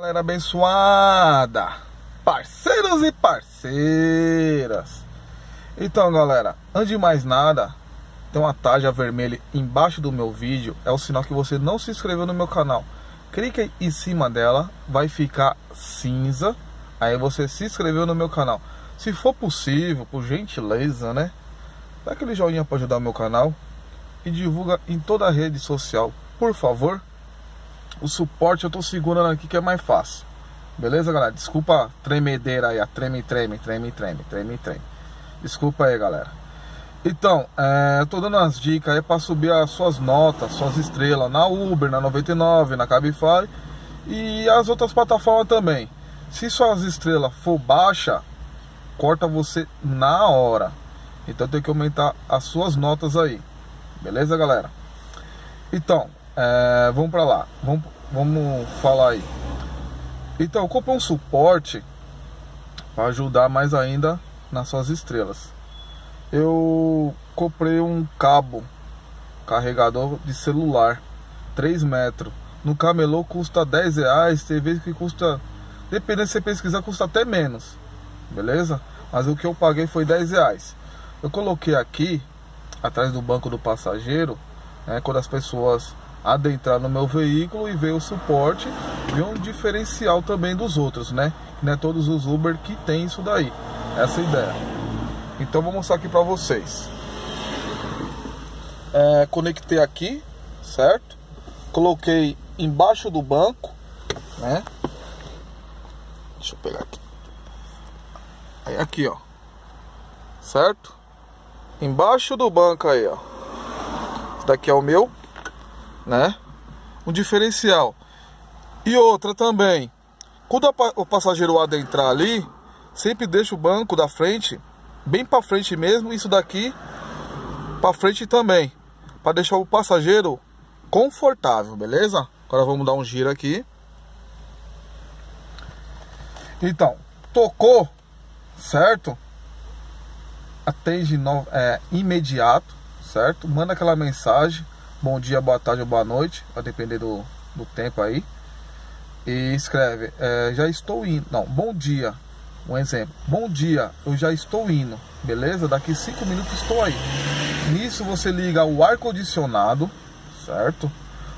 Galera abençoada, parceiros e parceiras. Então, galera, antes de mais nada, tem uma tarja vermelha embaixo do meu vídeo, é o sinal que você não se inscreveu no meu canal. Clique em cima dela, vai ficar cinza. Aí você se inscreveu no meu canal. Se for possível, por gentileza, né? Dá aquele joinha para ajudar o meu canal e divulga em toda a rede social, por favor o suporte eu tô segurando aqui que é mais fácil. Beleza, galera? Desculpa a tremedeira aí, a treme, treme, treme, treme, treme, treme. Desculpa aí, galera. Então, é, eu tô dando as dicas aí para subir as suas notas, suas estrelas na Uber, na 99, na Cabify e as outras plataformas também. Se suas estrelas for baixa, corta você na hora. Então tem que aumentar as suas notas aí. Beleza, galera? Então, é, vamos para lá. Vamos, vamos falar aí. Então, eu comprei um suporte para ajudar mais ainda nas suas estrelas. Eu comprei um cabo carregador de celular 3 metros. No camelô custa 10 reais, tem vezes que custa, dependendo se você pesquisar, custa até menos. Beleza? Mas o que eu paguei foi 10 reais. Eu coloquei aqui, atrás do banco do passageiro, né, quando as pessoas adentrar no meu veículo e ver o suporte e um diferencial também dos outros, né? Não é todos os Uber que tem isso daí. Essa é ideia. Então vou mostrar aqui para vocês. É, conectei aqui, certo? Coloquei embaixo do banco, né? Deixa eu pegar aqui. Aí aqui, ó. Certo? Embaixo do banco aí, ó. Esse daqui é o meu né? Um diferencial. E outra também, quando o passageiro adentrar ali, sempre deixa o banco da frente bem para frente mesmo, isso daqui para frente também, para deixar o passageiro confortável, beleza? Agora vamos dar um giro aqui. Então, tocou, certo? Atende no, é, imediato, certo? Manda aquela mensagem bom dia, boa tarde ou boa noite, vai depender do, do tempo aí. E escreve, é, já estou indo. Não, bom dia. Um exemplo. Bom dia, eu já estou indo. Beleza? Daqui 5 minutos estou aí. Nisso você liga o ar condicionado, certo?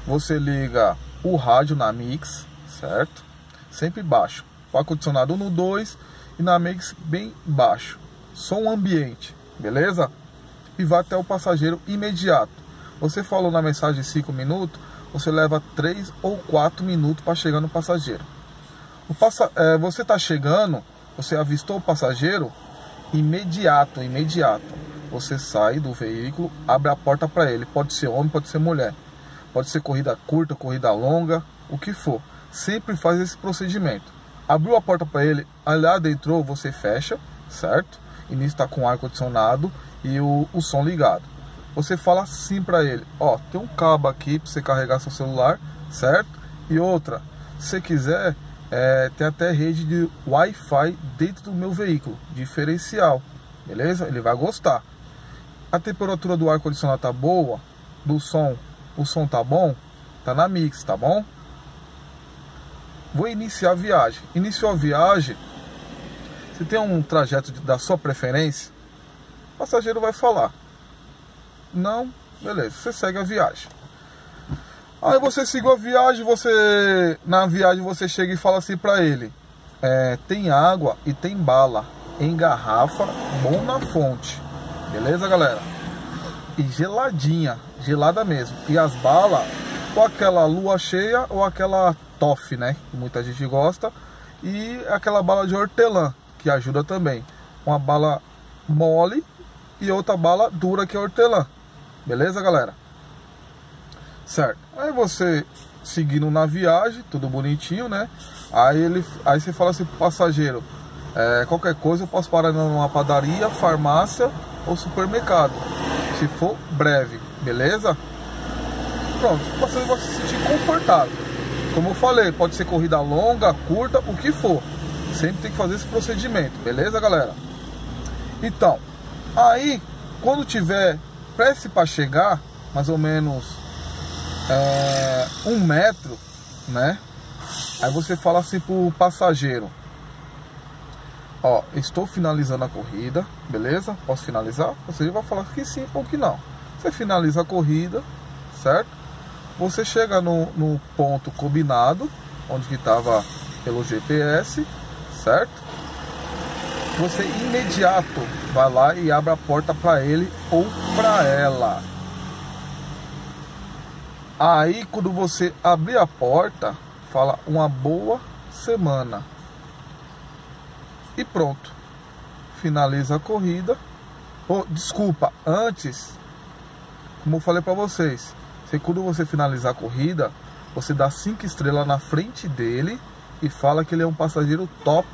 Você liga o rádio na mix, certo? Sempre baixo. O ar condicionado no 2 e na mix bem baixo. Som ambiente, beleza? E vai até o passageiro imediato. Você falou na mensagem 5 minutos, você leva 3 ou 4 minutos para chegar no passageiro. Passa, é, você está chegando, você avistou o passageiro, imediato, imediato. Você sai do veículo, abre a porta para ele. Pode ser homem, pode ser mulher. Pode ser corrida curta, corrida longa, o que for. Sempre faz esse procedimento. Abriu a porta para ele, lá adentrou, você fecha, certo? Nisso está com ar condicionado e o, o som ligado você fala assim para ele: Ó, tem um cabo aqui para você carregar seu celular, certo? E outra, se quiser, é, tem até rede de Wi-Fi dentro do meu veículo, diferencial, beleza? Ele vai gostar. A temperatura do ar condicionado tá boa, do som, o som tá bom, tá na mix, tá bom? Vou iniciar a viagem. Iniciou a viagem, se tem um trajeto da sua preferência, o passageiro vai falar não, beleza, você segue a viagem. Aí você segue a viagem, você na viagem você chega e fala assim para ele: é, tem água e tem bala em garrafa, bom na fonte, beleza, galera? E geladinha, gelada mesmo. E as balas, ou aquela lua cheia ou aquela toff, né? Que muita gente gosta. E aquela bala de hortelã, que ajuda também. Uma bala mole e outra bala dura que é hortelã. Beleza, galera? Certo. Aí você seguindo na viagem, tudo bonitinho, né? Aí ele, aí você fala assim pro passageiro, é, qualquer coisa eu posso parar numa padaria, farmácia ou supermercado, se for breve, beleza? Pronto, passageiro vai se sentir confortável. Como eu falei, pode ser corrida longa, curta, o que for. Sempre tem que fazer esse procedimento, beleza, galera? Então, aí quando tiver preste para chegar, mais ou menos é, um metro, né? Aí você fala assim pro passageiro: Ó, estou finalizando a corrida, beleza? Posso finalizar? Você vai falar que sim ou que não. Você finaliza a corrida, certo? Você chega no, no ponto combinado, onde que estava pelo GPS, certo? Você imediato vai lá e abre a porta para ele ou para ela. Aí quando você abrir a porta, fala uma boa semana. E pronto. Finaliza a corrida. Oh, desculpa, antes, como eu falei para vocês, você, quando você finalizar a corrida, você dá cinco estrelas na frente dele e fala que ele é um passageiro top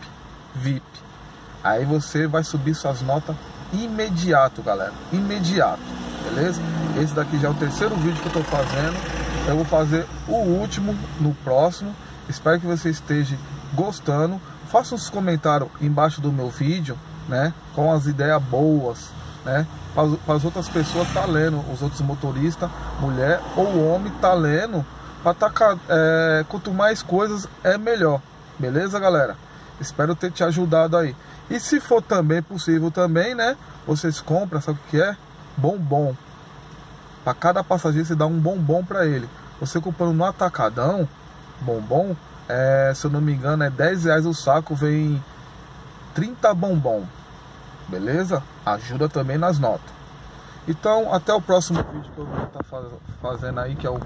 VIP. Aí você vai subir suas notas imediato, galera. Imediato, beleza? Esse daqui já é o terceiro vídeo que eu tô fazendo. Eu vou fazer o último no próximo. Espero que você esteja gostando. Faça uns comentários embaixo do meu vídeo, né? Com as ideias boas, né? Para as outras pessoas tá lendo, os outros motoristas, mulher ou homem tá lendo. Para tacar, é, quanto mais coisas é melhor, beleza, galera? Espero ter te ajudado aí. E se for também possível também, né? Vocês compram, sabe o que é? Bombom. Para cada passageiro você dá um bombom para ele. Você comprando no atacadão, bombom, é, se eu não me engano, é 10 reais o saco, vem 30 bombom. Beleza? Ajuda também nas notas. Então, até o próximo vídeo que eu vou estar tá fazendo aí, que é o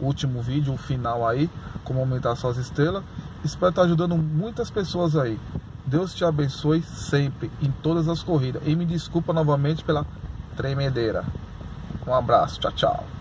último vídeo, o final aí, como aumentar suas estrelas. Espero estar ajudando muitas pessoas aí. Deus te abençoe sempre, em todas as corridas. E me desculpa novamente pela tremedeira. Um abraço, tchau, tchau.